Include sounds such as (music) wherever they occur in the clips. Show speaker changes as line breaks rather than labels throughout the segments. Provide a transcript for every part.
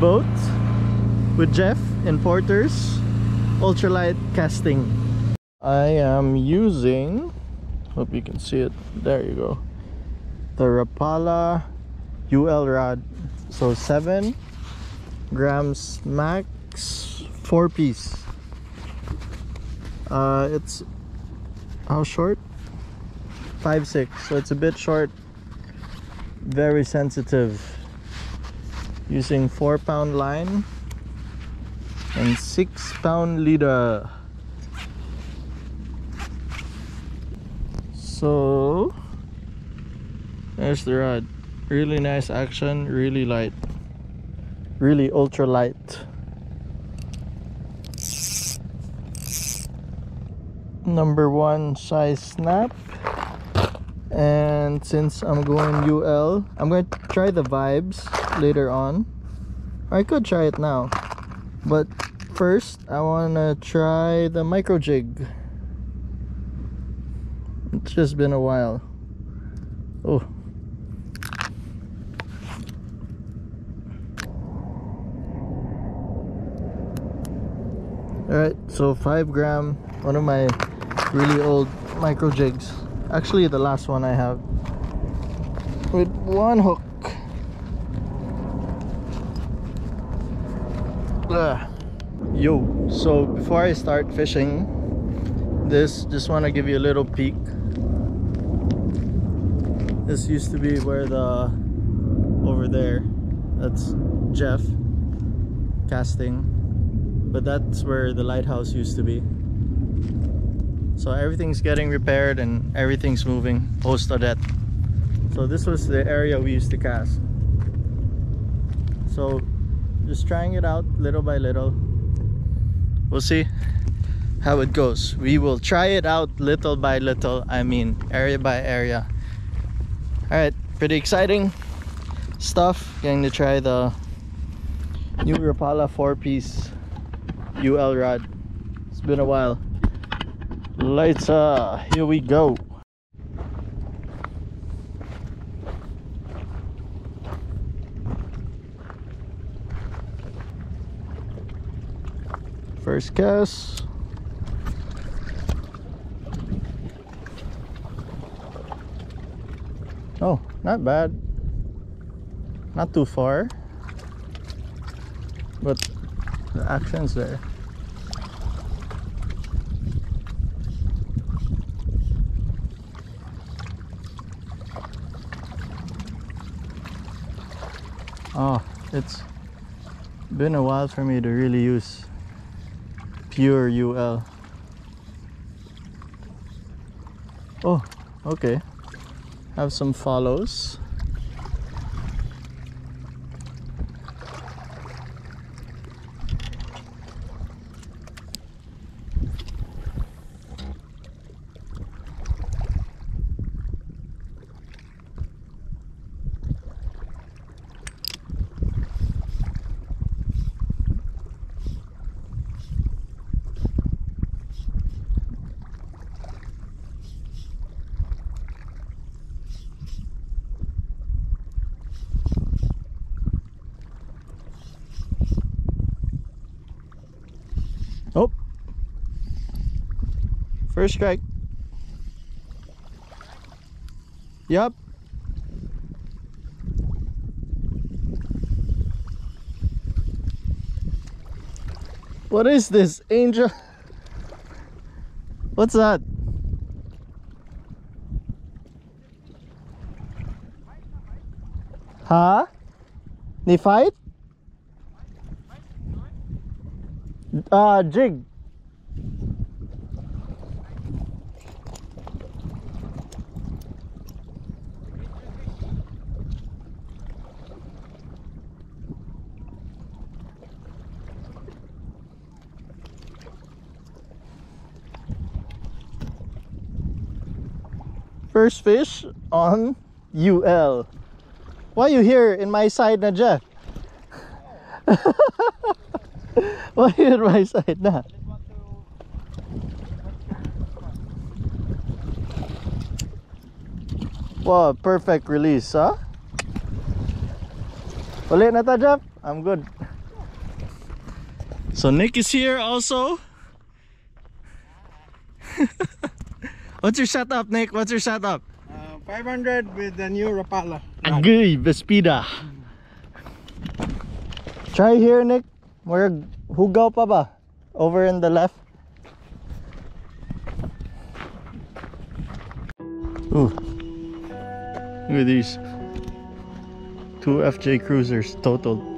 boat with Jeff in Porters ultralight casting. I am using, hope you can see it, there you go, the Rapala UL rod. So 7 grams max, 4 piece. Uh, it's how short? 5 6, so it's a bit short, very sensitive. Using 4 pound line and 6 pound leader. So there's the rod. Really nice action, really light. Really ultra light. Number one size snap. And since I'm going UL, I'm going to try the vibes later on. I could try it now. But first, I want to try the micro jig. It's just been a while. Oh. Alright, so 5 gram, one of my really old micro jigs. Actually, the last one I have. With one hook. Ugh. Yo, so before I start fishing, this just want to give you a little peek. This used to be where the over there, that's Jeff casting, but that's where the lighthouse used to be. So everything's getting repaired and everything's moving post Odette. So this was the area we used to cast. So just trying it out little by little. We'll see how it goes. We will try it out little by little. I mean area by area. Alright, pretty exciting stuff. Getting to try the new Rapala 4-piece UL rod. It's been a while. Uh here we go. First cast. Oh, not bad. Not too far. But the action's there. Oh, it's been a while for me to really use pure UL. Oh, okay. Have some follows. First strike. Yep. What is this, Angel? What's that? Huh? Ni fight? Uh, jig. First fish on UL. Why you here in my side na Jeff? (laughs) Why you in my side na? Wow, perfect release, huh? Uli na ta, Jeff? I'm good. So Nick is here also. (laughs) What's your setup, Nick? What's your setup?
Uh, 500 with the new Rapala.
Agoy, Vespida. Try here, Nick. Where hugaw pa ba? Over in the left. Ooh. Look at these. Two FJ Cruisers totaled.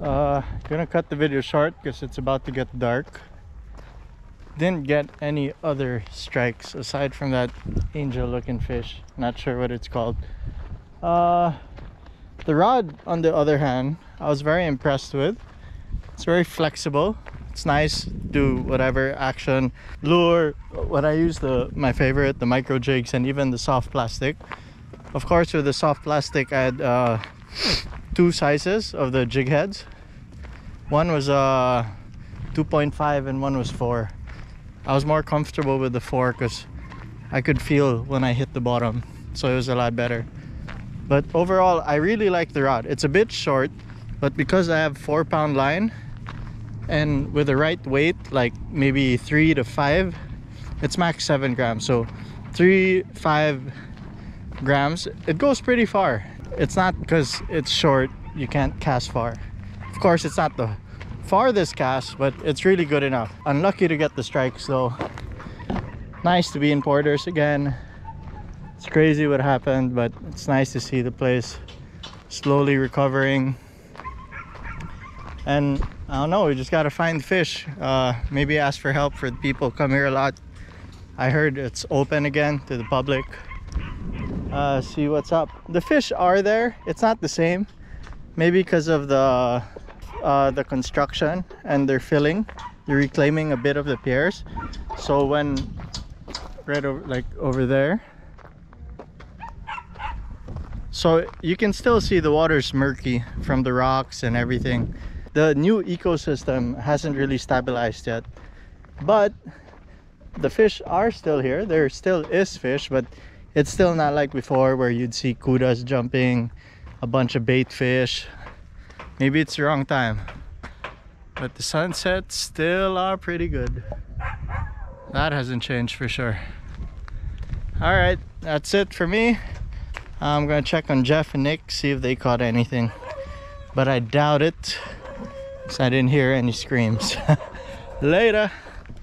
uh, gonna cut the video short because it's about to get dark. Didn't get any other strikes aside from that angel looking fish. Not sure what it's called. Uh, the rod, on the other hand, I was very impressed with. It's very flexible. It's nice. Do whatever action, lure. When I use the my favorite, the micro jigs, and even the soft plastic. Of course, with the soft plastic, I had uh, two sizes of the jig heads. One was uh 2.5 and one was 4. I was more comfortable with the 4 because I could feel when I hit the bottom, so it was a lot better. But overall, I really like the rod. It's a bit short, but because I have 4 pound line and with the right weight, like maybe 3 to 5, it's max 7 grams. So 3, 5 grams, it goes pretty far it's not because it's short you can't cast far. Of course it's not the farthest cast but it's really good enough. Unlucky to get the strikes though nice to be in porters again. It's crazy what happened but it's nice to see the place slowly recovering. And i don't know we just gotta find fish. Uh, maybe ask for help for the people come here a lot. I heard it's open again to the public. Uh, see what's up. The fish are there. It's not the same. Maybe because of the uh, the construction and they're filling, they're reclaiming a bit of the piers. So when right over like over there, so you can still see the water's murky from the rocks and everything. The new ecosystem hasn't really stabilized yet, but the fish are still here. There still is fish, but it's still not like before where you'd see kudas jumping, a bunch of bait fish. Maybe it's the wrong time. But the sunsets still are pretty good. That hasn't changed for sure. Alright, that's it for me. I'm gonna check on Jeff and Nick, see if they caught anything. But I doubt it. Because I didn't hear any screams. (laughs) Later.